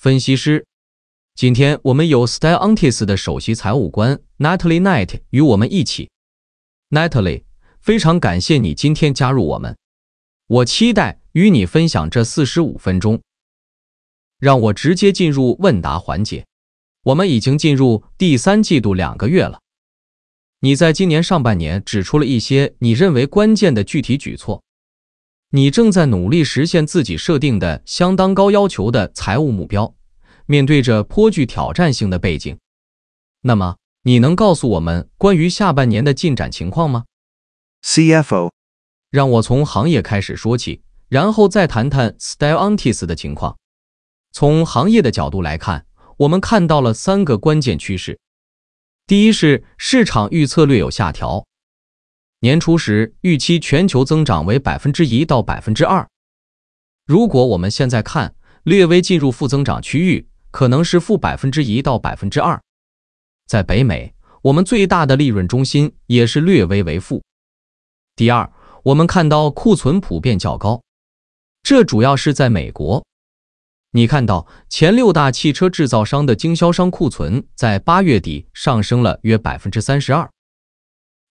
分析师。今天我们有 Stellantis 的首席财务官 Natalie Knight 与我们一起。Natalie，非常感谢你今天加入我们，我期待与你分享这四十五分钟。让我直接进入问答环节。我们已经进入第三季度两个月了。你在今年上半年指出了一些你认为关键的具体举措。你正在努力实现自己设定的相当高要求的财务目标，面对着颇具挑战性的背景。那么，你能告诉我们关于下半年的进展情况吗？CFO，让我从行业开始说起，然后再谈谈 Stellantis 的情况。从行业的角度来看，我们看到了三个关键趋势。第一是市场预测略有下调，年初时预期全球增长为百分之一到百分之二，如果我们现在看，略微进入负增长区域，可能是负百分之一到百分之二。在北美，我们最大的利润中心也是略微为负。第二，我们看到库存普遍较高，这主要是在美国。你看到前六大汽车制造商的经销商库存在八月底上升了约百分之三十二，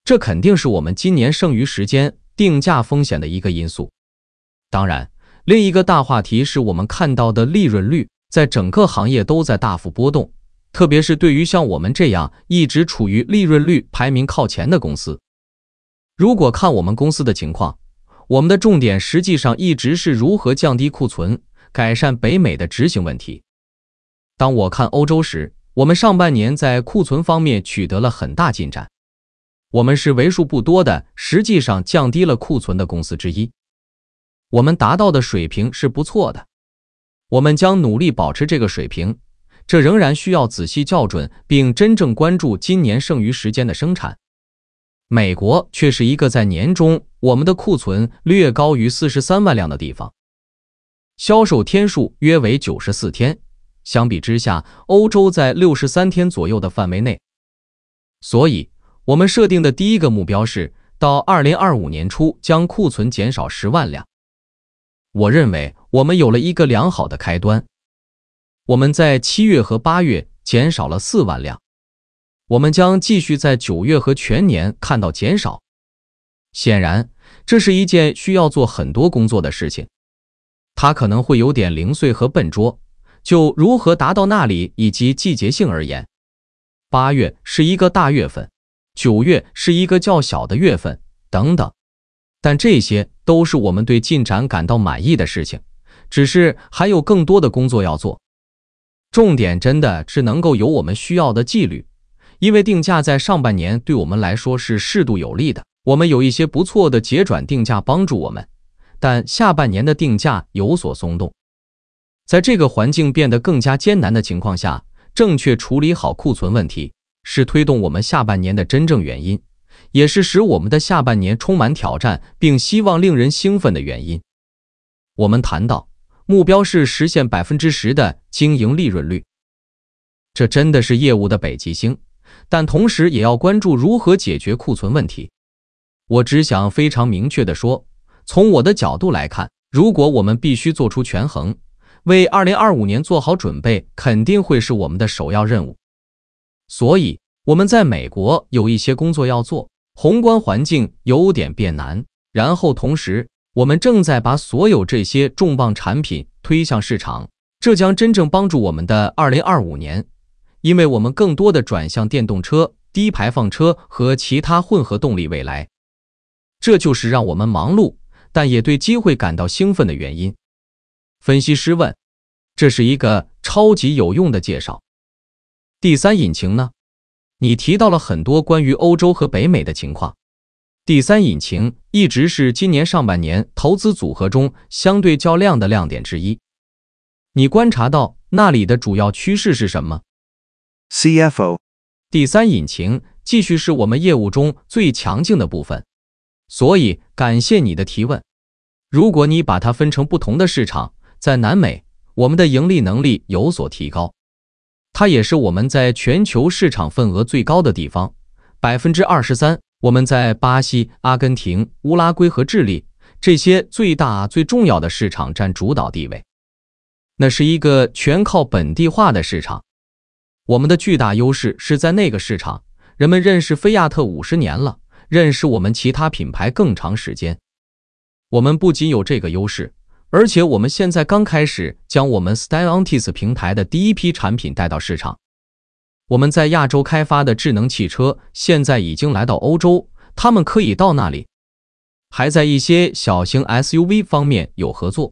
这肯定是我们今年剩余时间定价风险的一个因素。当然，另一个大话题是我们看到的利润率在整个行业都在大幅波动，特别是对于像我们这样一直处于利润率排名靠前的公司。如果看我们公司的情况，我们的重点实际上一直是如何降低库存。改善北美的执行问题。当我看欧洲时，我们上半年在库存方面取得了很大进展。我们是为数不多的实际上降低了库存的公司之一。我们达到的水平是不错的。我们将努力保持这个水平。这仍然需要仔细校准，并真正关注今年剩余时间的生产。美国却是一个在年中我们的库存略高于四十三万辆的地方。销售天数约为九十四天，相比之下，欧洲在六十三天左右的范围内。所以，我们设定的第一个目标是到二零二五年初将库存减少十万辆。我认为我们有了一个良好的开端。我们在七月和八月减少了四万辆，我们将继续在九月和全年看到减少。显然，这是一件需要做很多工作的事情。它可能会有点零碎和笨拙，就如何达到那里以及季节性而言，八月是一个大月份，九月是一个较小的月份，等等。但这些都是我们对进展感到满意的事情，只是还有更多的工作要做。重点真的是能够有我们需要的纪律，因为定价在上半年对我们来说是适度有利的，我们有一些不错的结转定价帮助我们。但下半年的定价有所松动，在这个环境变得更加艰难的情况下，正确处理好库存问题是推动我们下半年的真正原因，也是使我们的下半年充满挑战并希望令人兴奋的原因。我们谈到目标是实现百分之十的经营利润率，这真的是业务的北极星，但同时也要关注如何解决库存问题。我只想非常明确的说。从我的角度来看，如果我们必须做出权衡，为二零二五年做好准备，肯定会是我们的首要任务。所以，我们在美国有一些工作要做，宏观环境有点变难。然后，同时，我们正在把所有这些重磅产品推向市场，这将真正帮助我们的二零二五年，因为我们更多的转向电动车、低排放车和其他混合动力未来。这就是让我们忙碌。但也对机会感到兴奋的原因。分析师问：“这是一个超级有用的介绍。第三引擎呢？你提到了很多关于欧洲和北美的情况。第三引擎一直是今年上半年投资组合中相对较亮的亮点之一。你观察到那里的主要趋势是什么？CFO：第三引擎继续是我们业务中最强劲的部分。所以，感谢你的提问。如果你把它分成不同的市场，在南美，我们的盈利能力有所提高，它也是我们在全球市场份额最高的地方，百分之二十三。我们在巴西、阿根廷、乌拉圭和智利这些最大最重要的市场占主导地位。那是一个全靠本地化的市场。我们的巨大优势是在那个市场，人们认识菲亚特五十年了，认识我们其他品牌更长时间。我们不仅有这个优势，而且我们现在刚开始将我们 Stellantis 平台的第一批产品带到市场。我们在亚洲开发的智能汽车现在已经来到欧洲，他们可以到那里。还在一些小型 SUV 方面有合作。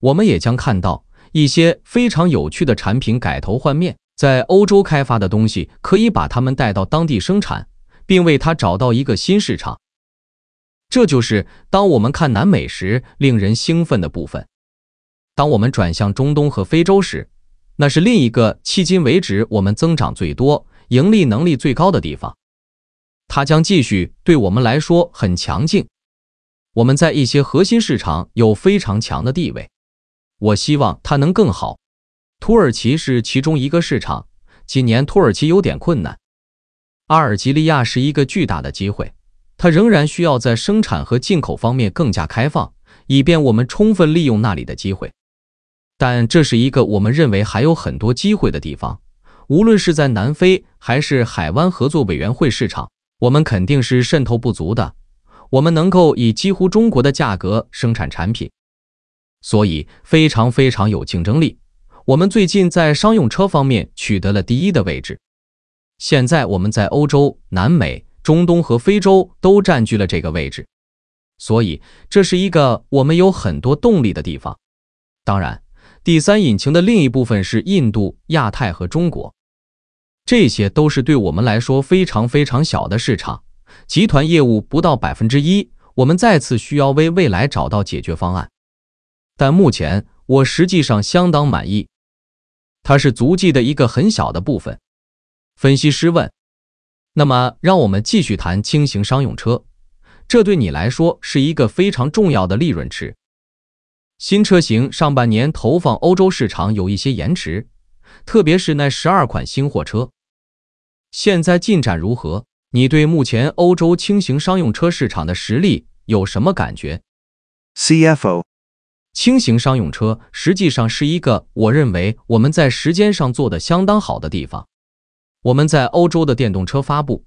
我们也将看到一些非常有趣的产品改头换面，在欧洲开发的东西可以把它们带到当地生产，并为它找到一个新市场。这就是当我们看南美时令人兴奋的部分。当我们转向中东和非洲时，那是另一个迄今为止我们增长最多、盈利能力最高的地方，它将继续对我们来说很强劲。我们在一些核心市场有非常强的地位，我希望它能更好。土耳其是其中一个市场，今年土耳其有点困难。阿尔及利亚是一个巨大的机会，它仍然需要在生产和进口方面更加开放，以便我们充分利用那里的机会。但这是一个我们认为还有很多机会的地方，无论是在南非还是海湾合作委员会市场，我们肯定是渗透不足的。我们能够以几乎中国的价格生产产品，所以非常非常有竞争力。我们最近在商用车方面取得了第一的位置，现在我们在欧洲、南美、中东和非洲都占据了这个位置，所以这是一个我们有很多动力的地方。当然。第三引擎的另一部分是印度、亚太和中国，这些都是对我们来说非常非常小的市场，集团业务不到百分之一。我们再次需要为未来找到解决方案，但目前我实际上相当满意。它是足迹的一个很小的部分。分析师问：“那么，让我们继续谈轻型商用车，这对你来说是一个非常重要的利润池。”新车型上半年投放欧洲市场有一些延迟，特别是那十二款新货车。现在进展如何？你对目前欧洲轻型商用车市场的实力有什么感觉？CFO，轻型商用车实际上是一个我认为我们在时间上做的相当好的地方。我们在欧洲的电动车发布，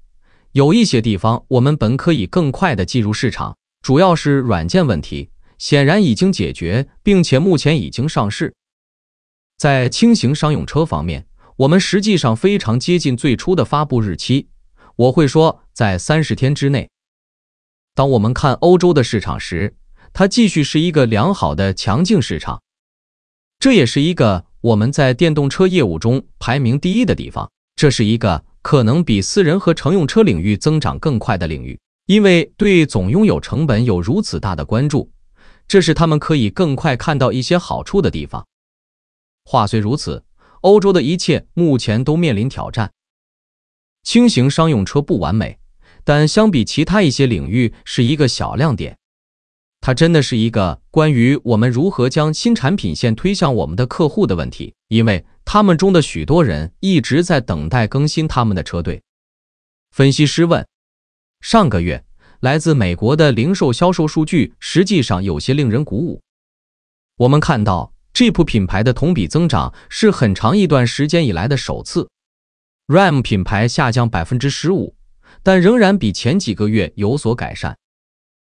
有一些地方我们本可以更快的进入市场，主要是软件问题。显然已经解决，并且目前已经上市。在轻型商用车方面，我们实际上非常接近最初的发布日期。我会说，在三十天之内。当我们看欧洲的市场时，它继续是一个良好的强劲市场。这也是一个我们在电动车业务中排名第一的地方。这是一个可能比私人和乘用车领域增长更快的领域，因为对总拥有成本有如此大的关注。这是他们可以更快看到一些好处的地方。话虽如此，欧洲的一切目前都面临挑战。轻型商用车不完美，但相比其他一些领域是一个小亮点。它真的是一个关于我们如何将新产品线推向我们的客户的问题，因为他们中的许多人一直在等待更新他们的车队。分析师问：上个月。来自美国的零售销售数据实际上有些令人鼓舞。我们看到 Jeep 品牌的同比增长是很长一段时间以来的首次。Ram 品牌下降百分之十五，但仍然比前几个月有所改善。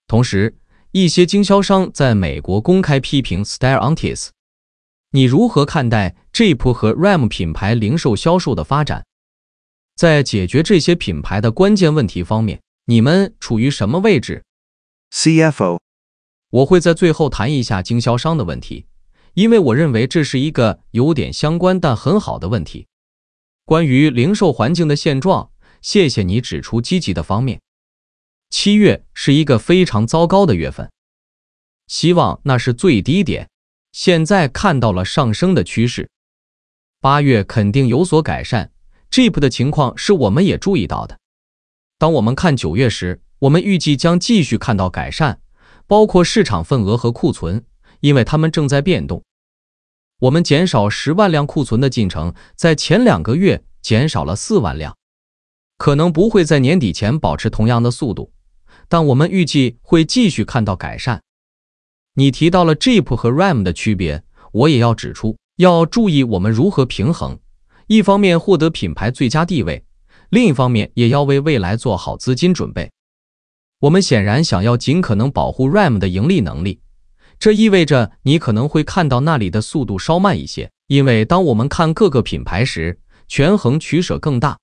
同时，一些经销商在美国公开批评 Stellantis。你如何看待 Jeep 和 Ram 品牌零售销售的发展？在解决这些品牌的关键问题方面？你们处于什么位置？CFO，我会在最后谈一下经销商的问题，因为我认为这是一个有点相关但很好的问题。关于零售环境的现状，谢谢你指出积极的方面。七月是一个非常糟糕的月份，希望那是最低点，现在看到了上升的趋势。八月肯定有所改善，Jeep 的情况是我们也注意到的。当我们看九月时，我们预计将继续看到改善，包括市场份额和库存，因为它们正在变动。我们减少十万辆库存的进程在前两个月减少了四万辆，可能不会在年底前保持同样的速度，但我们预计会继续看到改善。你提到了 Jeep 和 Ram 的区别，我也要指出，要注意我们如何平衡，一方面获得品牌最佳地位，另一方面也要为未来做好资金准备。我们显然想要尽可能保护 RAM 的盈利能力，这意味着你可能会看到那里的速度稍慢一些，因为当我们看各个品牌时，权衡取舍更大。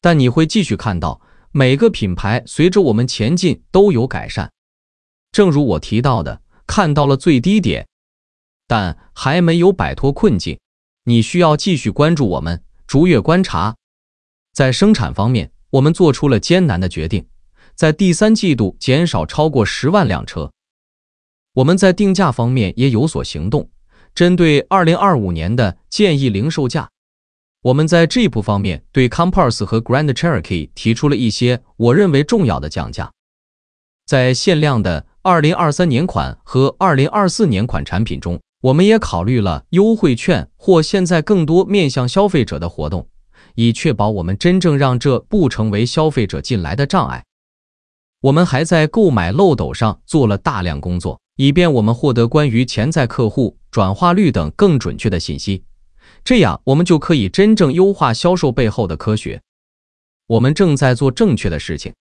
但你会继续看到每个品牌随着我们前进都有改善。正如我提到的，看到了最低点，但还没有摆脱困境。你需要继续关注我们，逐月观察。在生产方面，我们做出了艰难的决定，在第三季度减少超过十万辆车。我们在定价方面也有所行动，针对二零二五年的建议零售价。我们在这一步方面对 Compass 和 Grand Cherokee 提出了一些我认为重要的降价。在限量的2023年款和2024年款产品中，我们也考虑了优惠券或现在更多面向消费者的活动，以确保我们真正让这不成为消费者进来的障碍。我们还在购买漏斗上做了大量工作，以便我们获得关于潜在客户转化率等更准确的信息。这样，我们就可以真正优化销售背后的科学。我们正在做正确的事情。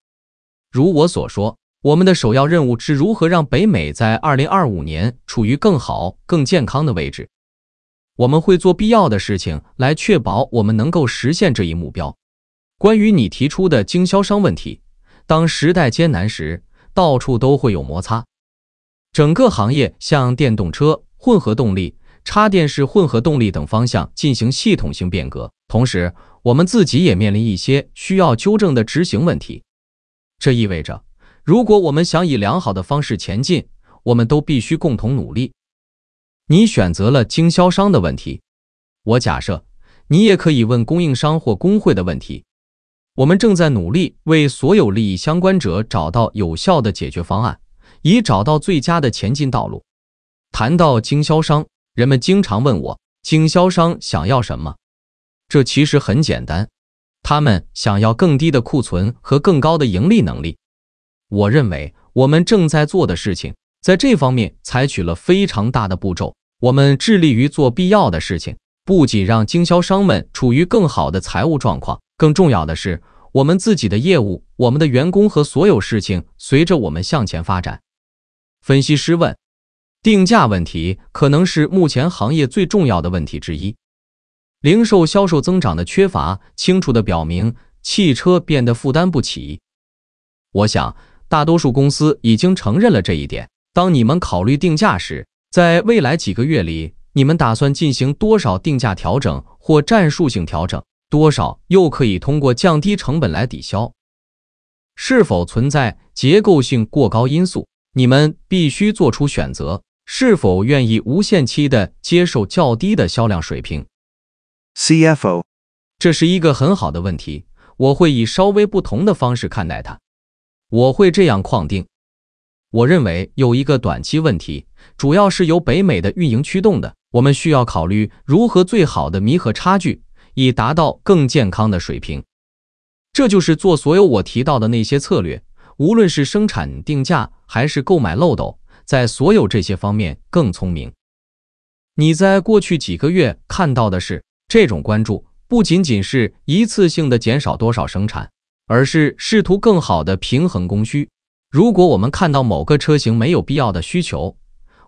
如我所说，我们的首要任务是如何让北美在2025年处于更好、更健康的位置。我们会做必要的事情来确保我们能够实现这一目标。关于你提出的经销商问题，当时代艰难时，到处都会有摩擦。整个行业向电动车、混合动力。插电式混合动力等方向进行系统性变革，同时我们自己也面临一些需要纠正的执行问题。这意味着，如果我们想以良好的方式前进，我们都必须共同努力。你选择了经销商的问题，我假设你也可以问供应商或工会的问题。我们正在努力为所有利益相关者找到有效的解决方案，以找到最佳的前进道路。谈到经销商。人们经常问我，经销商想要什么？这其实很简单，他们想要更低的库存和更高的盈利能力。我认为我们正在做的事情在这方面采取了非常大的步骤。我们致力于做必要的事情，不仅让经销商们处于更好的财务状况，更重要的是，我们自己的业务、我们的员工和所有事情随着我们向前发展。分析师问。定价问题可能是目前行业最重要的问题之一。零售销售增长的缺乏，清楚地表明汽车变得负担不起。我想，大多数公司已经承认了这一点。当你们考虑定价时，在未来几个月里，你们打算进行多少定价调整或战术性调整？多少又可以通过降低成本来抵消？是否存在结构性过高因素？你们必须做出选择。是否愿意无限期的接受较低的销量水平？CFO，这是一个很好的问题。我会以稍微不同的方式看待它。我会这样框定：我认为有一个短期问题，主要是由北美的运营驱动的。我们需要考虑如何最好的弥合差距，以达到更健康的水平。这就是做所有我提到的那些策略，无论是生产定价还是购买漏斗。在所有这些方面更聪明。你在过去几个月看到的是，这种关注不仅仅是一次性的减少多少生产，而是试图更好的平衡供需。如果我们看到某个车型没有必要的需求，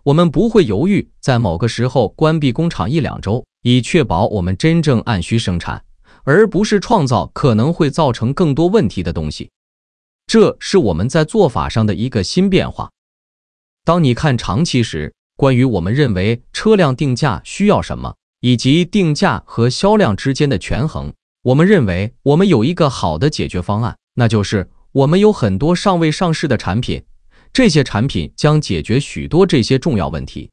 我们不会犹豫在某个时候关闭工厂一两周，以确保我们真正按需生产，而不是创造可能会造成更多问题的东西。这是我们在做法上的一个新变化。当你看长期时，关于我们认为车辆定价需要什么，以及定价和销量之间的权衡，我们认为我们有一个好的解决方案，那就是我们有很多尚未上市的产品，这些产品将解决许多这些重要问题。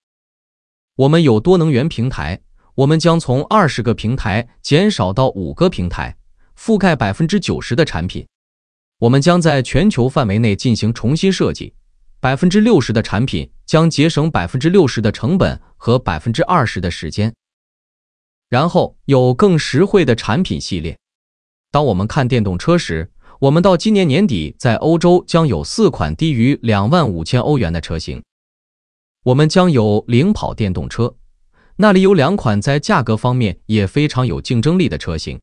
我们有多能源平台，我们将从二十个平台减少到五个平台，覆盖百分之九十的产品。我们将在全球范围内进行重新设计。百分之六十的产品将节省百分之六十的成本和百分之二十的时间。然后有更实惠的产品系列。当我们看电动车时，我们到今年年底在欧洲将有四款低于两万五千欧元的车型。我们将有领跑电动车，那里有两款在价格方面也非常有竞争力的车型。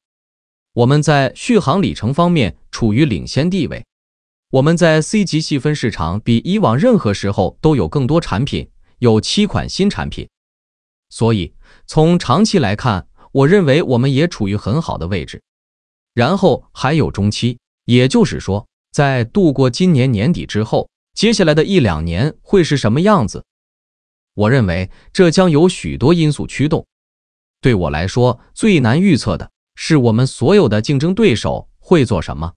我们在续航里程方面处于领先地位。我们在 C 级细分市场比以往任何时候都有更多产品，有七款新产品。所以从长期来看，我认为我们也处于很好的位置。然后还有中期，也就是说，在度过今年年底之后，接下来的一两年会是什么样子？我认为这将有许多因素驱动。对我来说，最难预测的是我们所有的竞争对手会做什么，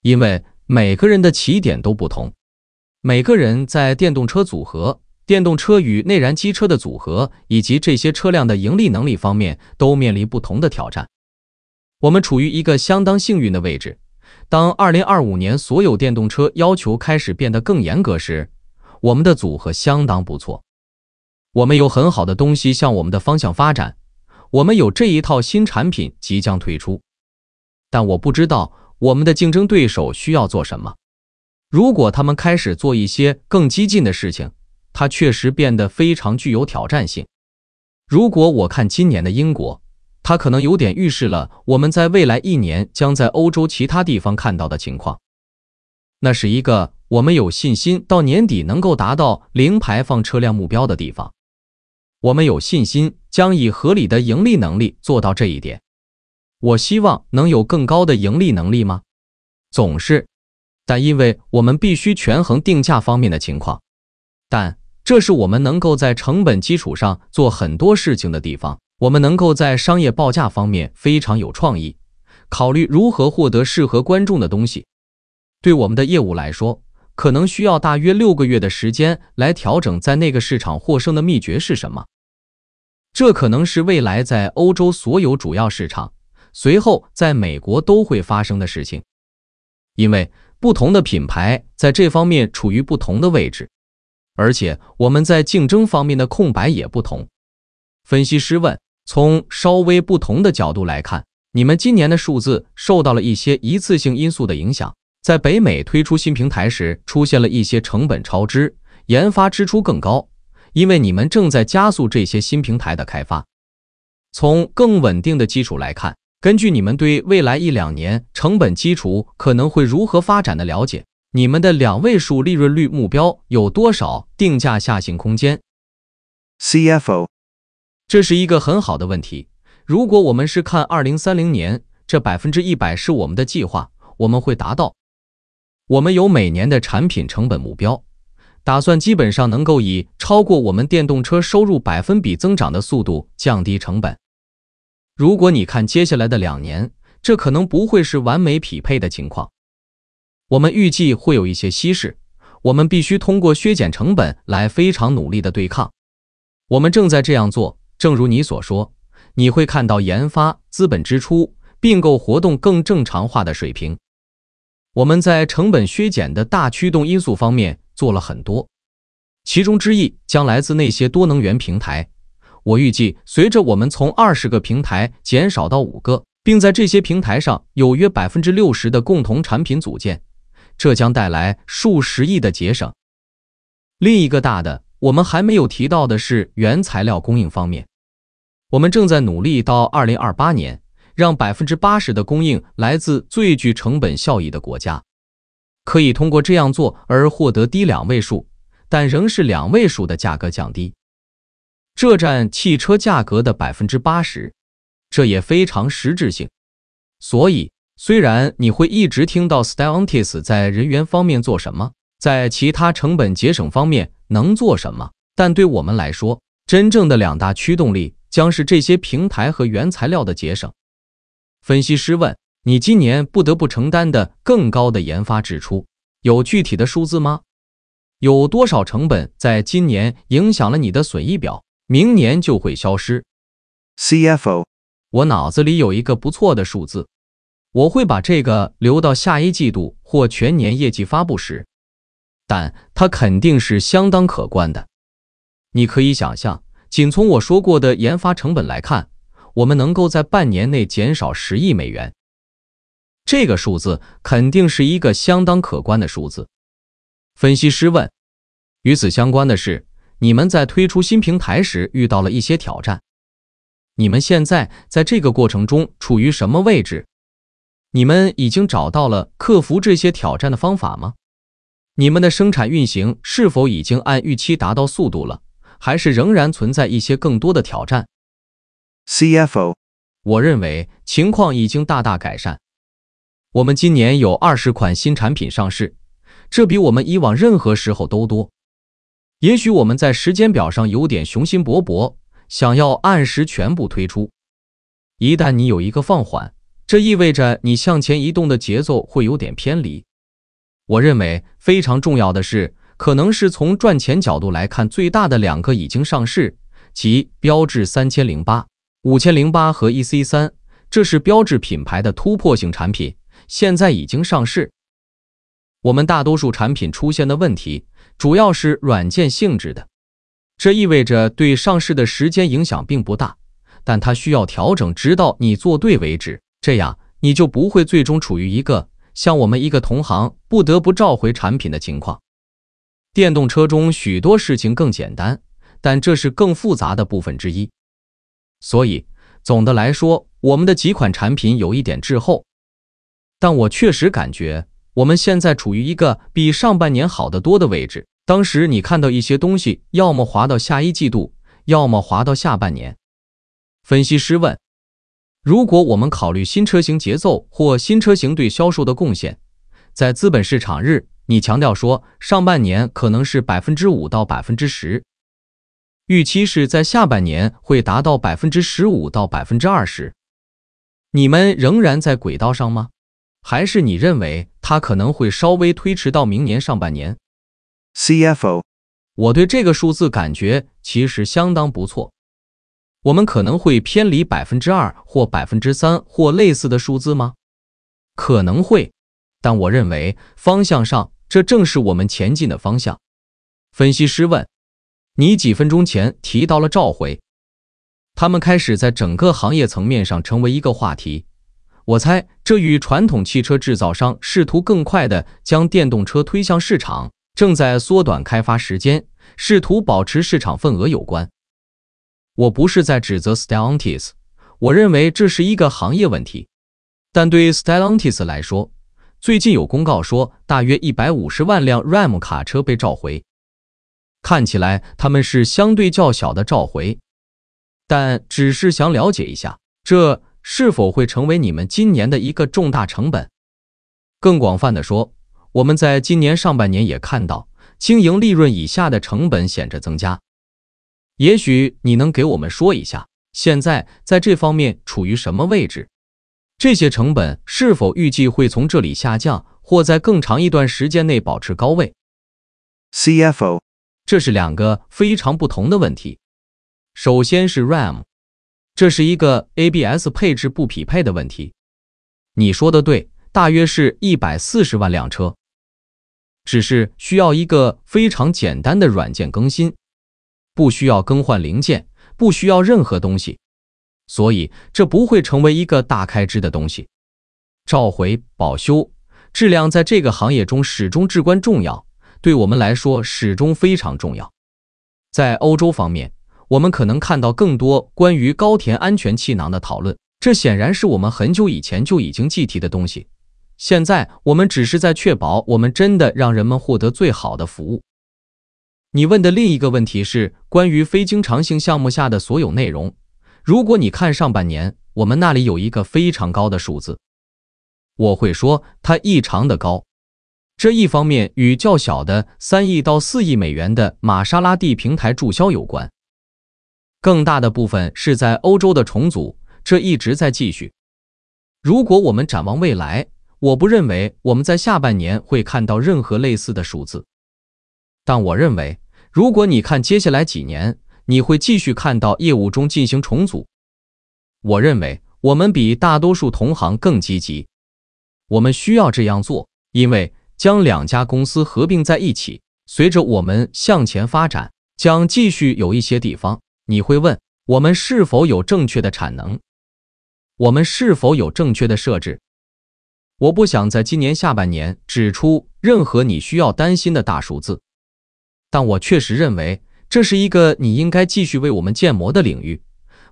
因为。每个人的起点都不同，每个人在电动车组合、电动车与内燃机车的组合以及这些车辆的盈利能力方面都面临不同的挑战。我们处于一个相当幸运的位置。当2025年所有电动车要求开始变得更严格时，我们的组合相当不错。我们有很好的东西向我们的方向发展，我们有这一套新产品即将推出，但我不知道。我们的竞争对手需要做什么？如果他们开始做一些更激进的事情，它确实变得非常具有挑战性。如果我看今年的英国，它可能有点预示了我们在未来一年将在欧洲其他地方看到的情况。那是一个我们有信心到年底能够达到零排放车辆目标的地方。我们有信心将以合理的盈利能力做到这一点。我希望能有更高的盈利能力吗？总是，但因为我们必须权衡定价方面的情况，但这是我们能够在成本基础上做很多事情的地方。我们能够在商业报价方面非常有创意，考虑如何获得适合观众的东西。对我们的业务来说，可能需要大约六个月的时间来调整在那个市场获胜的秘诀是什么。这可能是未来在欧洲所有主要市场。随后，在美国都会发生的事情，因为不同的品牌在这方面处于不同的位置，而且我们在竞争方面的空白也不同。分析师问：从稍微不同的角度来看，你们今年的数字受到了一些一次性因素的影响，在北美推出新平台时出现了一些成本超支，研发支出更高，因为你们正在加速这些新平台的开发。从更稳定的基础来看。根据你们对未来一两年成本基础可能会如何发展的了解，你们的两位数利润率目标有多少定价下行空间？CFO，这是一个很好的问题。如果我们是看二零三零年，这百分之一百是我们的计划，我们会达到。我们有每年的产品成本目标，打算基本上能够以超过我们电动车收入百分比增长的速度降低成本。如果你看接下来的两年，这可能不会是完美匹配的情况。我们预计会有一些稀释，我们必须通过削减成本来非常努力的对抗。我们正在这样做。正如你所说，你会看到研发、资本支出、并购活动更正常化的水平。我们在成本削减的大驱动因素方面做了很多，其中之一将来自那些多能源平台。我预计，随着我们从二十个平台减少到五个，并在这些平台上有约百分之六十的共同产品组件，这将带来数十亿的节省。另一个大的，我们还没有提到的是原材料供应方面。我们正在努力到二零二八年，让百分之八十的供应来自最具成本效益的国家，可以通过这样做而获得低两位数，但仍是两位数的价格降低。这占汽车价格的百分之八十，这也非常实质性。所以，虽然你会一直听到 Stellantis 在人员方面做什么，在其他成本节省方面能做什么，但对我们来说，真正的两大驱动力将是这些平台和原材料的节省。分析师问：你今年不得不承担的更高的研发支出，有具体的数字吗？有多少成本在今年影响了你的损益表？明年就会消失。CFO，我脑子里有一个不错的数字，我会把这个留到下一季度或全年业绩发布时，但它肯定是相当可观的。你可以想象，仅从我说过的研发成本来看，我们能够在半年内减少十亿美元。这个数字肯定是一个相当可观的数字。分析师问：与此相关的是。你们在推出新平台时遇到了一些挑战。你们现在在这个过程中处于什么位置？你们已经找到了克服这些挑战的方法吗？你们的生产运行是否已经按预期达到速度了，还是仍然存在一些更多的挑战 CFO, 我认为情况已经大大改善。我们今年有二十款新产品上市，这比我们以往任何时候都多。也许我们在时间表上有点雄心勃勃，想要按时全部推出。一旦你有一个放缓，这意味着你向前移动的节奏会有点偏离。我认为非常重要的是，可能是从赚钱角度来看，最大的两个已经上市，即标致三千零八、五千零八和 EC 三，这是标志品牌的突破性产品。现在已经上市。我们大多数产品出现的问题主要是软件性质的，这意味着对上市的时间影响并不大，但它需要调整，直到你做对为止。这样你就不会最终处于一个像我们一个同行不得不召回产品的情况。电动车中许多事情更简单，但这是更复杂的部分之一。所以总的来说，我们的几款产品有一点滞后。但我确实感觉我们现在处于一个比上半年好得多的位置。当时你看到一些东西，要么滑到下一季度，要么滑到下半年。分析师问：如果我们考虑新车型节奏或新车型对销售的贡献，在资本市场日，你强调说上半年可能是百分之五到百分之十，预期是在下半年会达到百分之十五到百分之二十。你们仍然在轨道上吗？还是你认为它可能会稍微推迟到明年上半年？CFO, 我对这个数字感觉其实相当不错。我们可能会偏离百分之二或百分之三或类似的数字吗？可能会，但我认为方向上这正是我们前进的方向。分析师问：你几分钟前提到了召回，他们开始在整个行业层面上成为一个话题。我猜这与传统汽车制造商试图更快地将电动车推向市场，正在缩短开发时间，试图保持市场份额有关。我不是在指责 Stellantis，我认为这是一个行业问题。但对 Stellantis 来说，最近有公告说，大约一百五十万辆 Ram 卡车被召回，看起来他们是相对较小的召回，但只是想了解一下这。是否会成为你们今年的一个重大成本？更广泛的说，我们在今年上半年也看到经营利润以下的成本显着增加。也许你能给我们说一下，现在在这方面处于什么位置？这些成本是否预计会从这里下降，或在更长一段时间内保持高位？CFO, 这是两个非常不同的问题。首先是 RAM。这是一个 ABS 配置不匹配的问题。你说的对，大约是一百四十万辆车，只是需要一个非常简单的软件更新，不需要更换零件，不需要任何东西，所以这不会成为一个大开支的东西。召回、保修、质量在这个行业中始终至关重要，对我们来说始终非常重要。在欧洲方面。我们可能看到更多关于高田安全气囊的讨论，这显然是我们很久以前就已经计提的东西。现在我们只是在确保我们真的让人们获得最好的服务。你问的另一个问题是关于非经常性项目下的所有内容。如果你看上半年，我们那里有一个非常高的数字，我会说它异常的高。这一方面与较小的三亿到四亿美元的玛莎拉蒂平台注销有关。更大的部分是在欧洲的重组，这一直在继续。如果我们展望未来，我不认为我们在下半年会看到任何类似的数字。但我认为，如果你看接下来几年，你会继续看到业务中进行重组。我认为我们比大多数同行更积极。我们需要这样做，因为将两家公司合并在一起，随着我们向前发展，将继续有一些地方。你会问我们是否有正确的产能？我们是否有正确的设置？我不想在今年下半年指出任何你需要担心的大数字，但我确实认为这是一个你应该继续为我们建模的领域，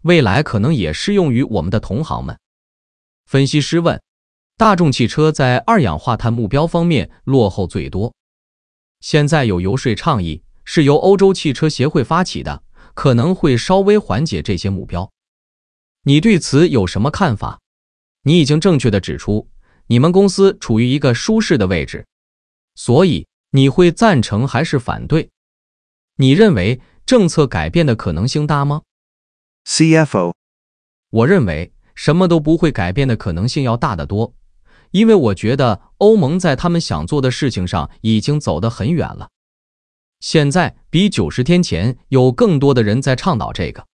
未来可能也适用于我们的同行们。分析师问：大众汽车在二氧化碳目标方面落后最多，现在有游说倡议，是由欧洲汽车协会发起的，可能会稍微缓解这些目标。你对此有什么看法？你已经正确的指出，你们公司处于一个舒适的位置，所以你会赞成还是反对？你认为政策改变的可能性大吗 CFO, 我认为什么都不会改变的可能性要大得多，因为我觉得欧盟在他们想做的事情上已经走得很远了。现在比九十天前有更多的人在倡导这个，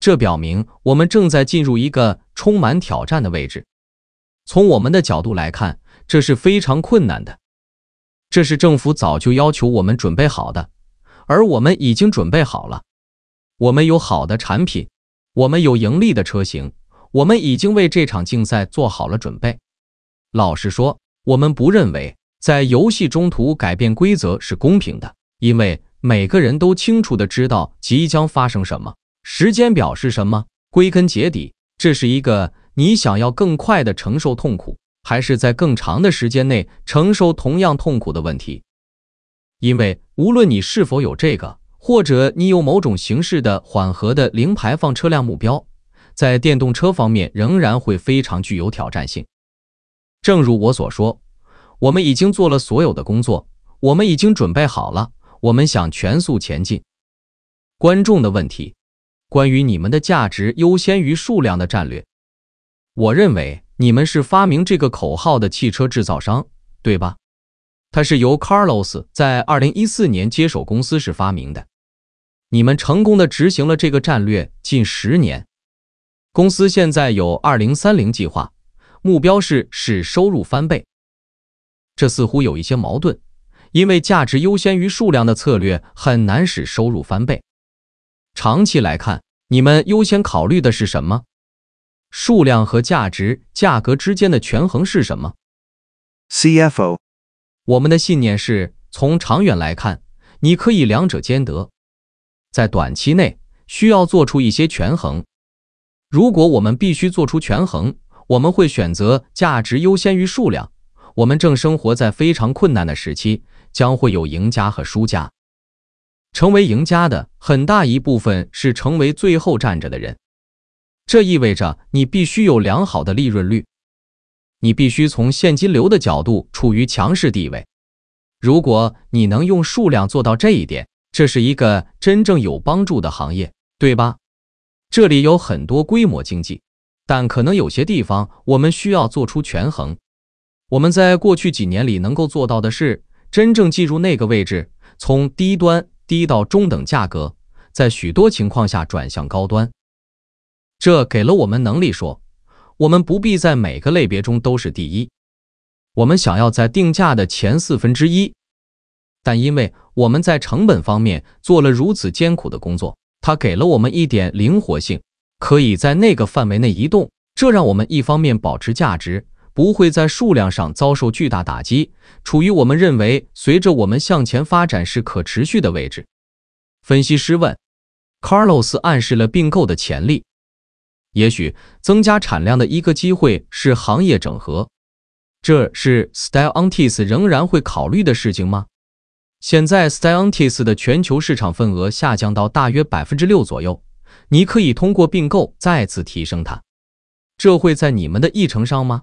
这表明我们正在进入一个充满挑战的位置。从我们的角度来看，这是非常困难的，这是政府早就要求我们准备好的。而我们已经准备好了，我们有好的产品，我们有盈利的车型，我们已经为这场竞赛做好了准备。老实说，我们不认为在游戏中途改变规则是公平的，因为每个人都清楚的知道即将发生什么，时间表是什么。归根结底，这是一个你想要更快的承受痛苦，还是在更长的时间内承受同样痛苦的问题。因为无论你是否有这个，或者你有某种形式的缓和的零排放车辆目标，在电动车方面仍然会非常具有挑战性。正如我所说，我们已经做了所有的工作，我们已经准备好了，我们想全速前进。观众的问题，关于你们的价值优先于数量的战略，我认为你们是发明这个口号的汽车制造商，对吧？它是由 Carlos 在二零一四年接手公司时发明的。你们成功的执行了这个战略近十年，公司现在有二零三零计划，目标是使收入翻倍。这似乎有一些矛盾，因为价值优先于数量的策略很难使收入翻倍。长期来看，你们优先考虑的是什么？数量和价值价格之间的权衡是什么 CFO, 我们的信念是从长远来看，你可以两者兼得，在短期内需要做出一些权衡。如果我们必须做出权衡，我们会选择价值优先于数量。我们正生活在非常困难的时期，将会有赢家和输家。成为赢家的很大一部分是成为最后站着的人，这意味着你必须有良好的利润率。你必须从现金流的角度处于强势地位。如果你能用数量做到这一点，这是一个真正有帮助的行业，对吧？这里有很多规模经济，但可能有些地方我们需要做出权衡。我们在过去几年里能够做到的是，真正进入那个位置，从低端低到中等价格，在许多情况下转向高端。这给了我们能力说。我们不必在每个类别中都是第一，我们想要在定价的前四分之一，但因为我们在成本方面做了如此艰苦的工作，它给了我们一点灵活性，可以在那个范围内移动。这让我们一方面保持价值，不会在数量上遭受巨大打击，处于我们认为随着我们向前发展是可持续的位置。分析师问，Carlos 暗示了并购的潜力。也许增加产量的一个机会是行业整合，这是 Stellantis 仍然会考虑的事情吗？现在 Stellantis 的全球市场份额下降到大约百分之六左右，你可以通过并购再次提升它，这会在你们的议程上吗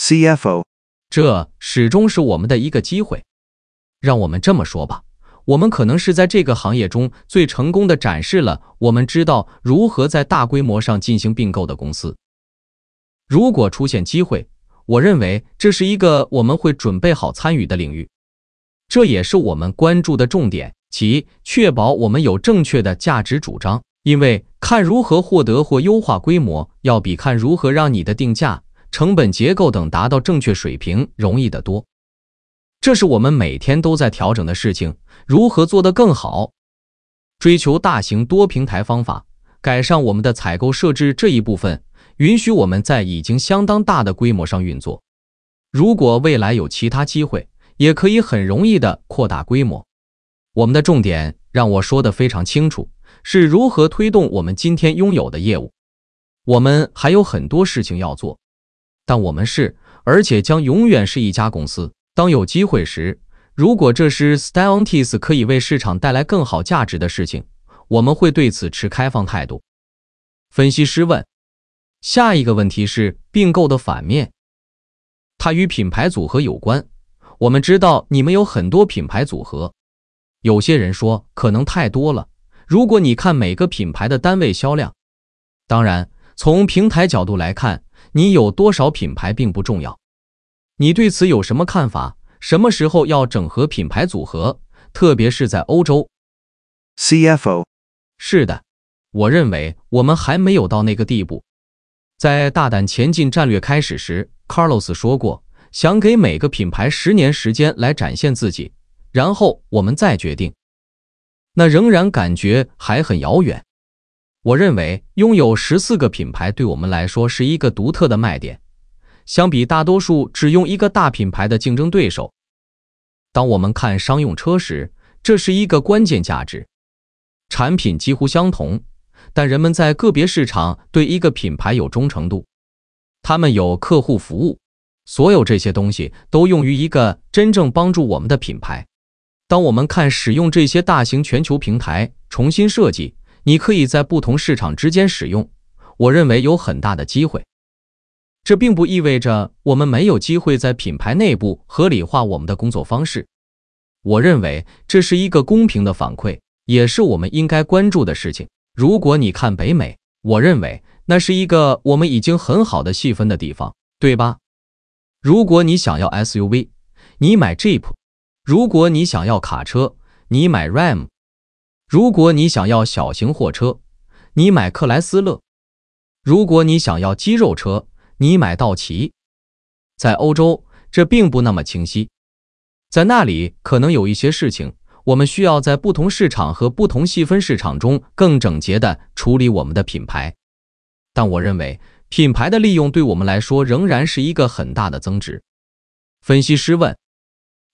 CFO, 这始终是我们的一个机会。让我们这么说吧。我们可能是在这个行业中最成功的展示了我们知道如何在大规模上进行并购的公司。如果出现机会，我认为这是一个我们会准备好参与的领域。这也是我们关注的重点，即确保我们有正确的价值主张。因为看如何获得或优化规模，要比看如何让你的定价、成本结构等达到正确水平容易得多。这是我们每天都在调整的事情。如何做得更好？追求大型多平台方法，改善我们的采购设置这一部分，允许我们在已经相当大的规模上运作。如果未来有其他机会，也可以很容易地扩大规模。我们的重点让我说的非常清楚，是如何推动我们今天拥有的业务。我们还有很多事情要做，但我们是，而且将永远是一家公司。当有机会时，如果这是 Stellantis 可以为市场带来更好价值的事情，我们会对此持开放态度。分析师问：下一个问题是并购的反面，它与品牌组合有关。我们知道你们有很多品牌组合，有些人说可能太多了。如果你看每个品牌的单位销量，当然。从平台角度来看，你有多少品牌并不重要。你对此有什么看法？什么时候要整合品牌组合？特别是在欧洲。CFO 是的，我认为我们还没有到那个地步。在大胆前进战略开始时，Carlos 说过，想给每个品牌十年时间来展现自己，然后我们再决定。那仍然感觉还很遥远。我认为拥有十四个品牌对我们来说是一个独特的卖点，相比大多数只用一个大品牌的竞争对手。当我们看商用车时，这是一个关键价值。产品几乎相同，但人们在个别市场对一个品牌有忠诚度，他们有客户服务，所有这些东西都用于一个真正帮助我们的品牌。当我们看使用这些大型全球平台重新设计。你可以在不同市场之间使用，我认为有很大的机会。这并不意味着我们没有机会在品牌内部合理化我们的工作方式。我认为这是一个公平的反馈，也是我们应该关注的事情。如果你看北美，我认为那是一个我们已经很好的细分的地方，对吧？如果你想要 SUV，你买 Jeep；如果你想要卡车，你买 Ram。如果你想要小型货车，你买克莱斯勒；如果你想要肌肉车，你买道奇。在欧洲，这并不那么清晰，在那里可能有一些事情，我们需要在不同市场和不同细分市场中更整洁地处理我们的品牌。但我认为，品牌的利用对我们来说仍然是一个很大的增值。分析师问。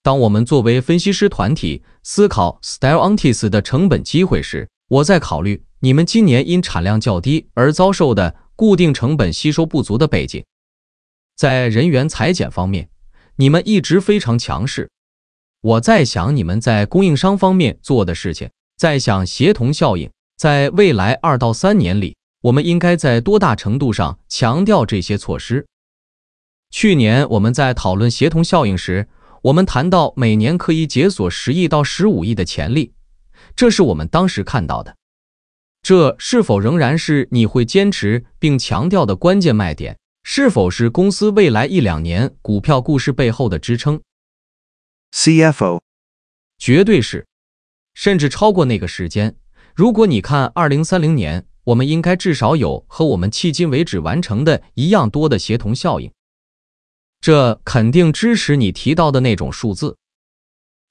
当我们作为分析师团体思考 Stellantis 的成本机会时，我在考虑你们今年因产量较低而遭受的固定成本吸收不足的背景。在人员裁减方面，你们一直非常强势。我在想你们在供应商方面做的事情，在想协同效应，在未来二到三年里，我们应该在多大程度上强调这些措施？去年我们在讨论协同效应时。我们谈到每年可以解锁十亿到十五亿的潜力，这是我们当时看到的。这是否仍然是你会坚持并强调的关键卖点？是否是公司未来一两年股票故事背后的支撑？CFO 绝对是，甚至超过那个时间。如果你看二零三零年，我们应该至少有和我们迄今为止完成的一样多的协同效应。这肯定支持你提到的那种数字。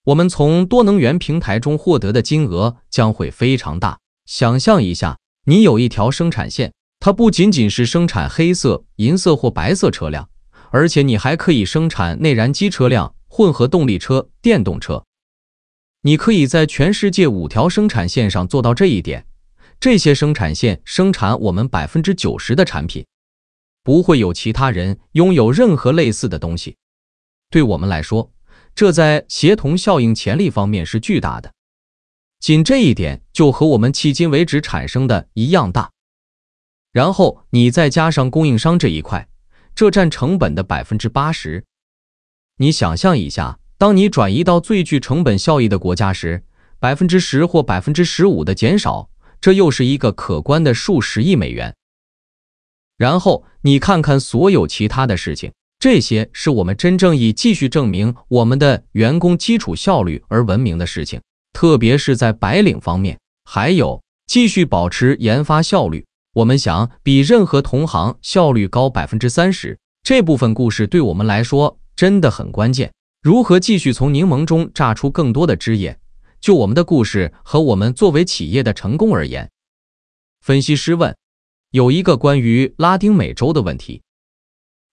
我们从多能源平台中获得的金额将会非常大。想象一下，你有一条生产线，它不仅仅是生产黑色、银色或白色车辆，而且你还可以生产内燃机车辆、混合动力车、电动车。你可以在全世界五条生产线上做到这一点。这些生产线生产我们百分之九十的产品。不会有其他人拥有任何类似的东西。对我们来说，这在协同效应潜力方面是巨大的。仅这一点就和我们迄今为止产生的一样大。然后你再加上供应商这一块，这占成本的百分之八十。你想象一下，当你转移到最具成本效益的国家时，百分之十或百分之十五的减少，这又是一个可观的数十亿美元。然后你看看所有其他的事情，这些是我们真正以继续证明我们的员工基础效率而闻名的事情，特别是在白领方面，还有继续保持研发效率。我们想比任何同行效率高百分之三十。这部分故事对我们来说真的很关键。如何继续从柠檬中榨出更多的汁液？就我们的故事和我们作为企业的成功而言，分析师问。有一个关于拉丁美洲的问题，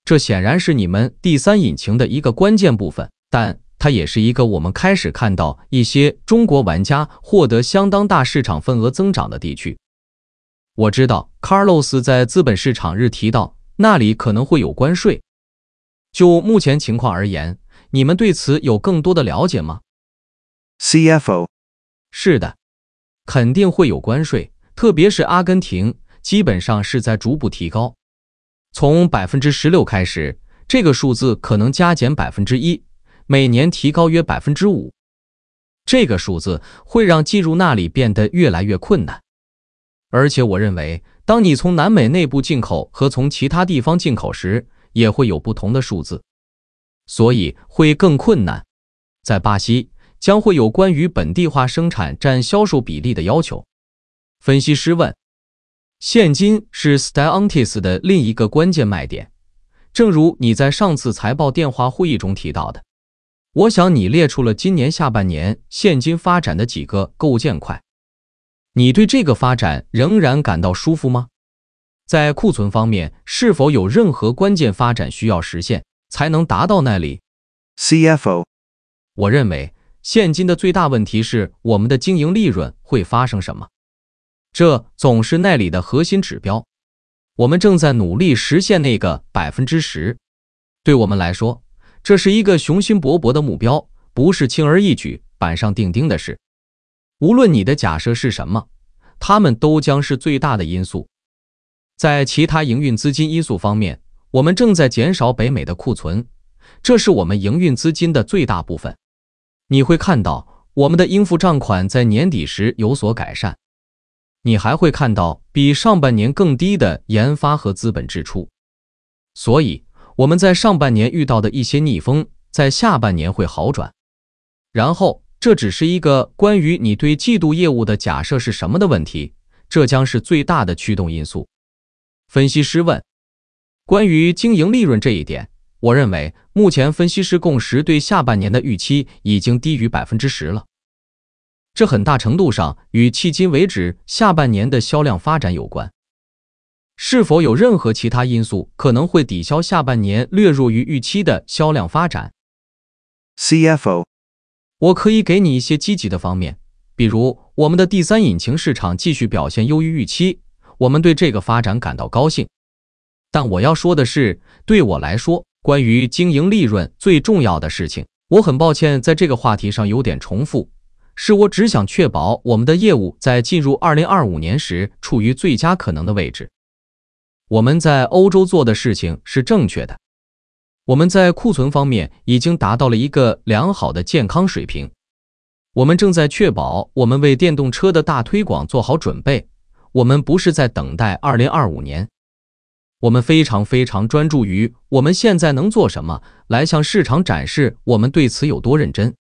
这显然是你们第三引擎的一个关键部分，但它也是一个我们开始看到一些中国玩家获得相当大市场份额增长的地区。我知道 Carlos 在资本市场日提到那里可能会有关税。就目前情况而言，你们对此有更多的了解吗？CFO, 是的，肯定会有关税，特别是阿根廷，基本上是在逐步提高。从百分之十六开始，这个数字可能加减百分之一，每年提高约百分之五。这个数字会让进入那里变得越来越困难。而且我认为，当你从南美内部进口和从其他地方进口时，也会有不同的数字，所以会更困难。在巴西，将会有关于本地化生产占销售比例的要求。分析师问：现金是 Stellantis 的另一个关键卖点，正如你在上次财报电话会议中提到的。我想你列出了今年下半年现金发展的几个构建块。你对这个发展仍然感到舒服吗？在库存方面，是否有任何关键发展需要实现才能达到那里？CFO, 我认为现金的最大问题是我们的经营利润会发生什么，这总是那里的核心指标。我们正在努力实现那个百分之十。对我们来说，这是一个雄心勃勃的目标，不是轻而易举、板上钉钉的事。无论你的假设是什么，它们都将是最大的因素。在其他营运资金因素方面，我们正在减少北美的库存，这是我们营运资金的最大部分。你会看到我们的应付账款在年底时有所改善。你还会看到比上半年更低的研发和资本支出。所以我们在上半年遇到的一些逆风，在下半年会好转。然后，这只是一个关于你对季度业务的假设是什么的问题，这将是最大的驱动因素。分析师问：关于经营利润这一点，我认为目前分析师共识对下半年的预期已经低于百分之十了。这很大程度上与迄今为止下半年的销量发展有关。是否有任何其他因素可能会抵消下半年略弱于预期的销量发展？CFO, 我可以给你一些积极的方面，比如我们的第三引擎市场继续表现优于预期，我们对这个发展感到高兴。但我要说的是，对我来说，关于经营利润最重要的事情，我很抱歉在这个话题上有点重复，是我只想确保我们的业务在进入2025年时处于最佳可能的位置。我们在欧洲做的事情是正确的。我们在库存方面已经达到了一个良好的健康水平。我们正在确保我们为电动车的大推广做好准备。我们不是在等待2025年。我们非常非常专注于我们现在能做什么，来向市场展示我们对此有多认真。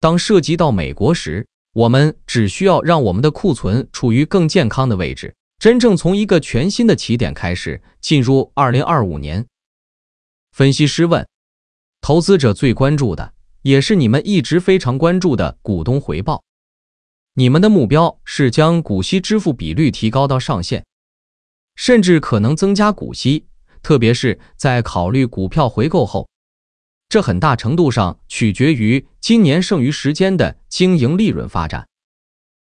当涉及到美国时，我们只需要让我们的库存处于更健康的位置，真正从一个全新的起点开始进入2025年。分析师问：投资者最关注的，也是你们一直非常关注的股东回报。你们的目标是将股息支付比率提高到上限，甚至可能增加股息，特别是在考虑股票回购后。这很大程度上取决于今年剩余时间的经营利润发展。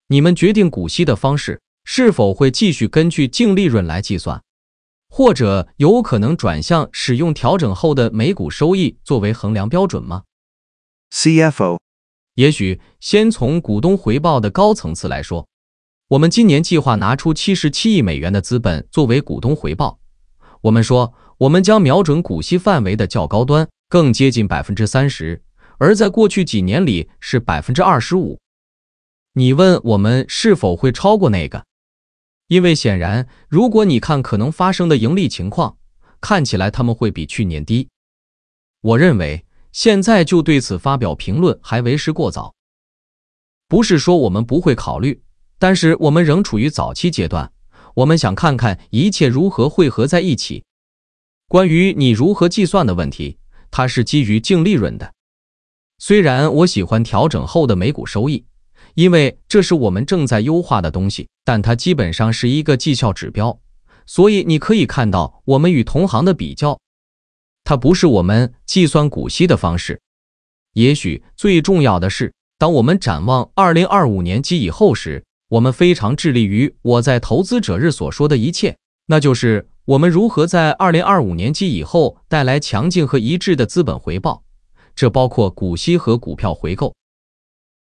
你们决定股息的方式是否会继续根据净利润来计算，或者有可能转向使用调整后的每股收益作为衡量标准吗？CFO, 也许先从股东回报的高层次来说，我们今年计划拿出七十七亿美元的资本作为股东回报。我们说，我们将瞄准股息范围的较高端，更接近百分之三十，而在过去几年里是百分之二十五。你问我们是否会超过那个？因为显然，如果你看可能发生的盈利情况，看起来他们会比去年低。我认为。现在就对此发表评论还为时过早。不是说我们不会考虑，但是我们仍处于早期阶段。我们想看看一切如何汇合在一起。关于你如何计算的问题，它是基于净利润的。虽然我喜欢调整后的每股收益，因为这是我们正在优化的东西，但它基本上是一个绩效指标，所以你可以看到我们与同行的比较。它不是我们计算股息的方式。也许最重要的是，当我们展望二零二五年及以后时，我们非常致力于我在投资者日所说的一切，那就是我们如何在二零二五年及以后带来强劲和一致的资本回报，这包括股息和股票回购。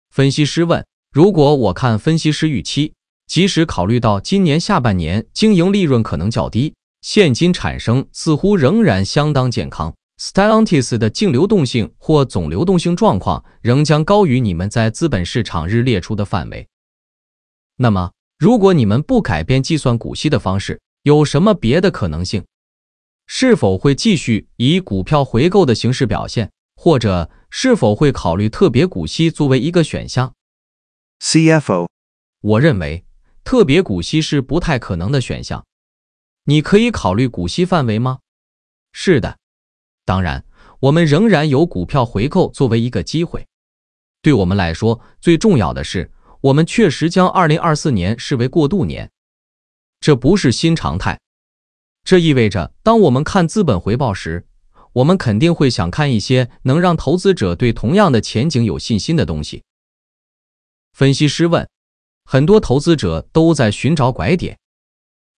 分析师问：如果我看分析师预期，即使考虑到今年下半年经营利润可能较低，现金产生似乎仍然相当健康。Stellantis 的净流动性或总流动性状况仍将高于你们在资本市场日列出的范围。那么，如果你们不改变计算股息的方式，有什么别的可能性？是否会继续以股票回购的形式表现，或者是否会考虑特别股息作为一个选项 CFO, 我认为特别股息是不太可能的选项。你可以考虑股息范围吗？是的。当然，我们仍然有股票回购作为一个机会。对我们来说，最重要的是，我们确实将2024年视为过渡年。这不是新常态。这意味着，当我们看资本回报时，我们肯定会想看一些能让投资者对同样的前景有信心的东西。分析师问：很多投资者都在寻找拐点。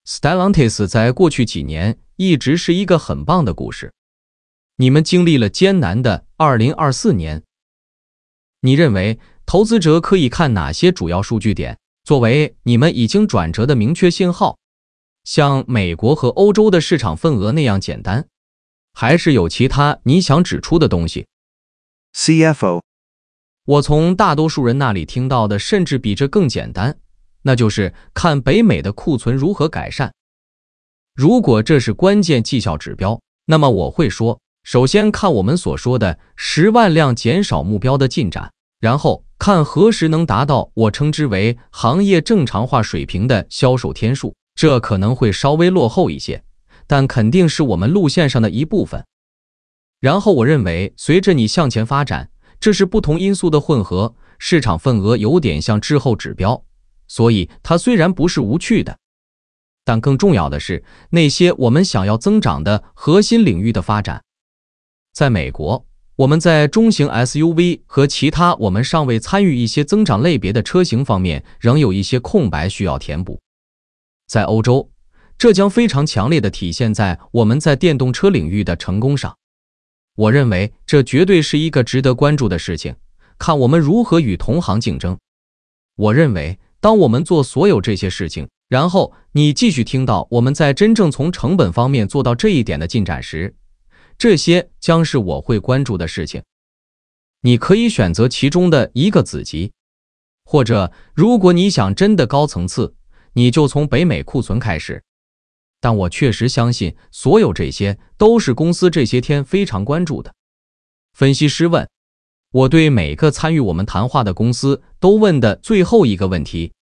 Stellantis 在过去几年一直是一个很棒的故事。你们经历了艰难的2024年。你认为投资者可以看哪些主要数据点作为你们已经转折的明确信号？像美国和欧洲的市场份额那样简单，还是有其他你想指出的东西？CFO, 我从大多数人那里听到的甚至比这更简单，那就是看北美的库存如何改善。如果这是关键绩效指标，那么我会说。首先看我们所说的十万辆减少目标的进展，然后看何时能达到我称之为行业正常化水平的销售天数。这可能会稍微落后一些，但肯定是我们路线上的一部分。然后我认为，随着你向前发展，这是不同因素的混合。市场份额有点像滞后指标，所以它虽然不是无趣的，但更重要的是那些我们想要增长的核心领域的发展。在美国，我们在中型 SUV 和其他我们尚未参与一些增长类别的车型方面，仍有一些空白需要填补。在欧洲，这将非常强烈地体现在我们在电动车领域的成功上。我认为这绝对是一个值得关注的事情。看我们如何与同行竞争。我认为，当我们做所有这些事情，然后你继续听到我们在真正从成本方面做到这一点的进展时，这些将是我会关注的事情。你可以选择其中的一个子集，或者如果你想真的高层次，你就从北美库存开始。但我确实相信，所有这些都是公司这些天非常关注的。分析师问：“我对每个参与我们谈话的公司都问的最后一个问题，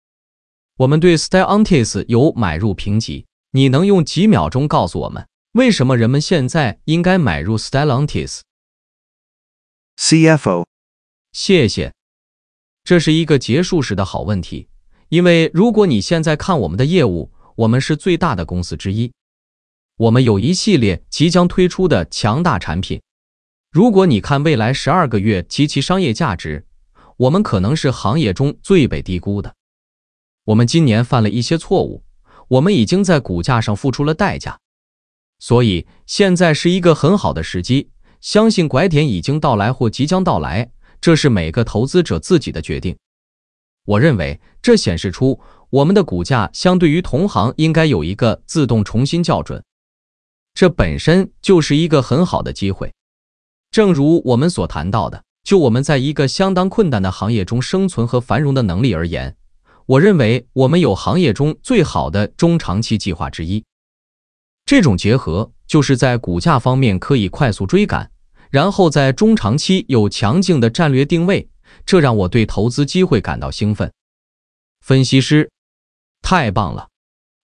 我们对 Stellantis 有买入评级，你能用几秒钟告诉我们？”为什么人们现在应该买入 Stellantis？CFO, 谢谢，这是一个结束时的好问题。因为如果你现在看我们的业务，我们是最大的公司之一，我们有一系列即将推出的强大产品。如果你看未来十二个月及其商业价值，我们可能是行业中最被低估的。我们今年犯了一些错误，我们已经在股价上付出了代价。所以现在是一个很好的时机，相信拐点已经到来或即将到来，这是每个投资者自己的决定。我认为这显示出我们的股价相对于同行应该有一个自动重新校准，这本身就是一个很好的机会。正如我们所谈到的，就我们在一个相当困难的行业中生存和繁荣的能力而言，我认为我们有行业中最好的中长期计划之一。这种结合就是在股价方面可以快速追赶，然后在中长期有强劲的战略定位，这让我对投资机会感到兴奋。分析师，太棒了！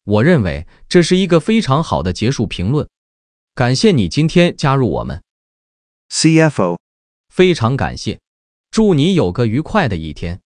我认为这是一个非常好的结束评论。感谢你今天加入我们，CFO, 非常感谢。祝你有个愉快的一天。